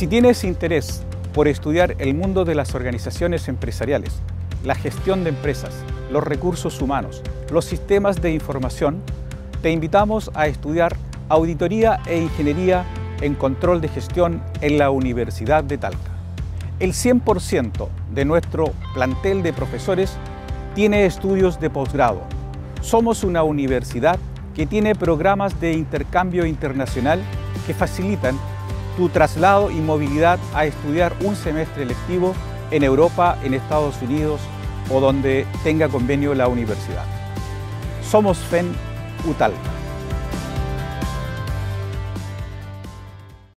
Si tienes interés por estudiar el mundo de las organizaciones empresariales, la gestión de empresas, los recursos humanos, los sistemas de información, te invitamos a estudiar Auditoría e Ingeniería en Control de Gestión en la Universidad de Talca. El 100% de nuestro plantel de profesores tiene estudios de posgrado. Somos una universidad que tiene programas de intercambio internacional que facilitan tu traslado y movilidad a estudiar un semestre lectivo en Europa, en Estados Unidos o donde tenga convenio la universidad. Somos FEN UTALCA.